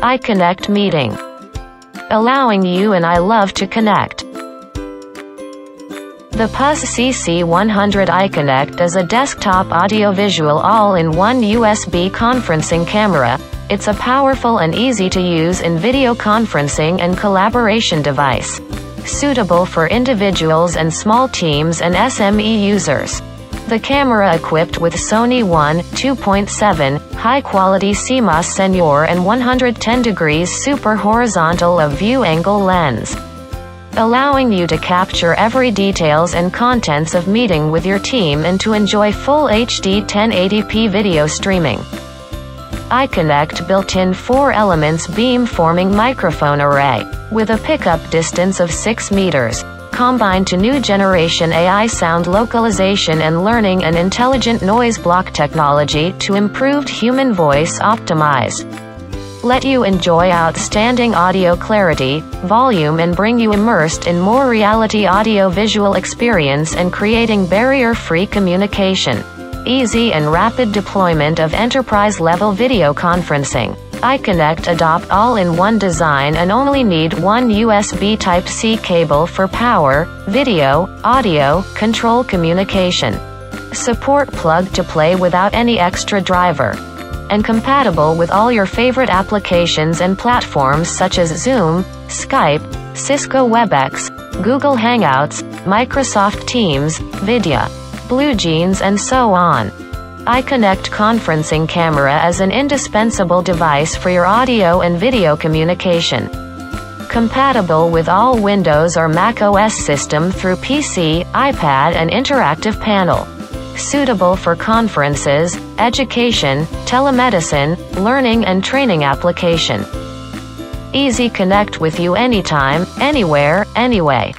iConnect Meeting. Allowing you and I love to connect. The PUS CC100 iConnect is a desktop audiovisual all-in-one USB conferencing camera. It's a powerful and easy-to-use in video conferencing and collaboration device. Suitable for individuals and small teams and SME users. The camera equipped with Sony 1, 2.7, high-quality CMOS Senior and 110 degrees super horizontal of view angle lens. Allowing you to capture every details and contents of meeting with your team and to enjoy full HD 1080p video streaming. iConnect built-in 4 elements beam forming microphone array, with a pickup distance of 6 meters combined to new generation AI sound localization and learning and intelligent noise block technology to improved human voice optimize. Let you enjoy outstanding audio clarity, volume and bring you immersed in more reality audio-visual experience and creating barrier-free communication. Easy and rapid deployment of enterprise-level video conferencing iConnect adopt all-in-one design and only need one USB Type-C cable for power, video, audio, control communication. Support plug-to-play without any extra driver. And compatible with all your favorite applications and platforms such as Zoom, Skype, Cisco WebEx, Google Hangouts, Microsoft Teams, Vidyo, BlueJeans and so on iConnect conferencing camera is an indispensable device for your audio and video communication. Compatible with all Windows or Mac OS system through PC, iPad and interactive panel. Suitable for conferences, education, telemedicine, learning and training application. Easy connect with you anytime, anywhere, anyway.